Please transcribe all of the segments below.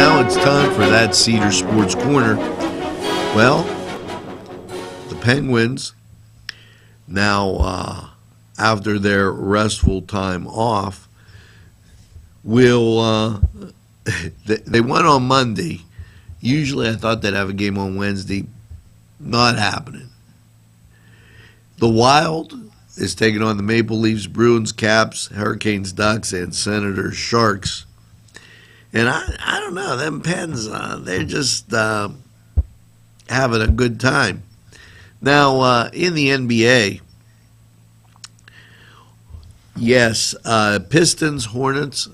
Now it's time for that Cedar Sports Corner. Well, the Penguins, now uh, after their restful time off, will. Uh, they went on Monday. Usually I thought they'd have a game on Wednesday. Not happening. The Wild is taking on the Maple Leafs, Bruins, Caps, Hurricanes, Ducks, and Senators, Sharks. And I, I don't know, them Pens, uh, they're just uh, having a good time. Now, uh, in the NBA, yes, uh, Pistons, Hornets,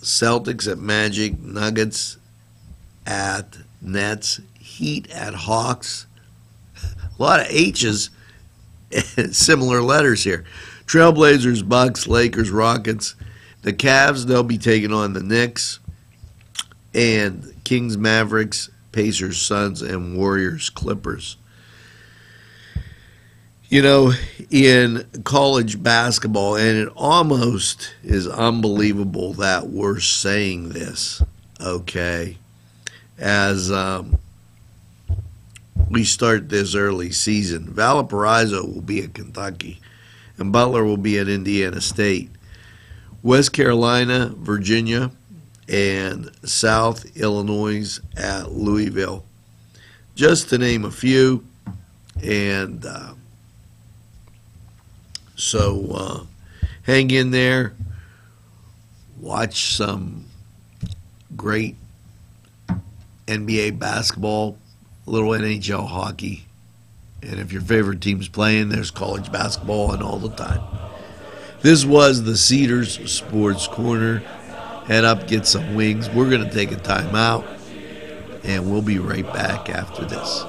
Celtics at Magic, Nuggets at Nets, Heat at Hawks. A lot of H's, similar letters here. Trailblazers, Bucks, Lakers, Rockets. The Cavs, they'll be taking on the Knicks and Kings, Mavericks, Pacers, Suns, and Warriors, Clippers. You know, in college basketball, and it almost is unbelievable that we're saying this, okay, as um, we start this early season. Valparaiso will be at Kentucky, and Butler will be at Indiana State. West Carolina, Virginia, and South Illinois at Louisville, just to name a few. And uh, so uh, hang in there, watch some great NBA basketball, a little NHL hockey. And if your favorite team's playing, there's college basketball and all the time. This was the Cedars Sports Corner head up, get some wings. We're going to take a timeout, and we'll be right back after this.